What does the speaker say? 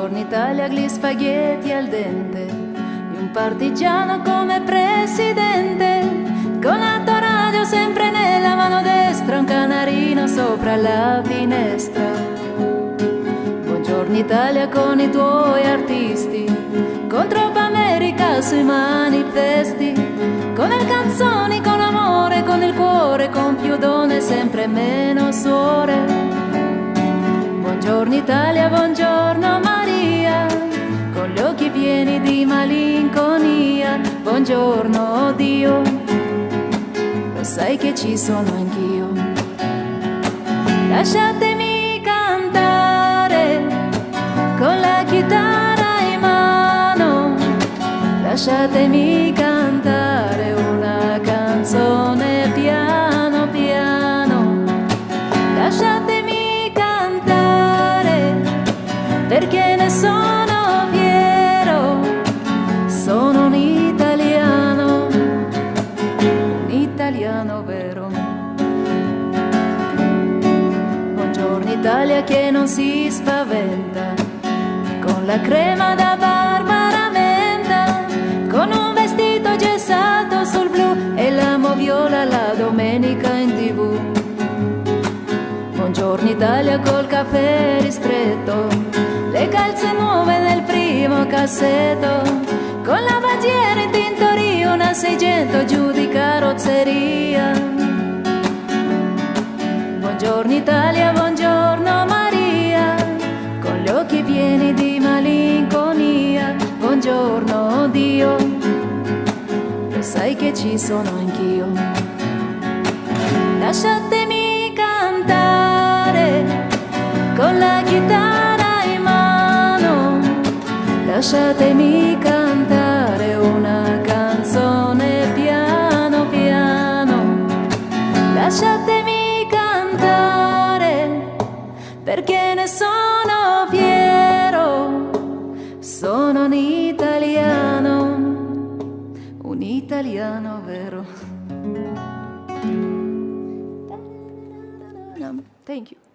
Buongiorno Italia, gli spaghetti al dente, di un partigiano come presidente, con l'autoradio sempre nella mano destra, un canarino sopra la finestra. Buongiorno Italia con i tuoi artisti, con troppa America sui manifesti, con le canzoni, con l'amore, con il cuore, con più donne, sempre meno suore. Malinconia. Buongiorno Dio, lo sai che ci sono anch'io. Lasciatemi cantare con la chitarra in mano, lasciatemi cantare una canzone piano piano. Lasciatemi perché ne sono Buongiorno Italia che non si spaventa, con la crema da Barbara Menta, con un vestito gessato sul blu e l'amo viola la domenica in tv. Buongiorno Italia col caffè ristretto le calze nuove nel primo cassetto, con la bandiera in tintoria, una 600 giù di carrozzeria. Buongiorno Italia, Buongiorno Dio, lo sai che ci sono anch'io. Lasciatemi cantare con la chitarra lasciatemi cantare una canzone piano piano, lasciatemi cantare perché ne sono fiero, sono un italiano, un italiano vero. Thank you.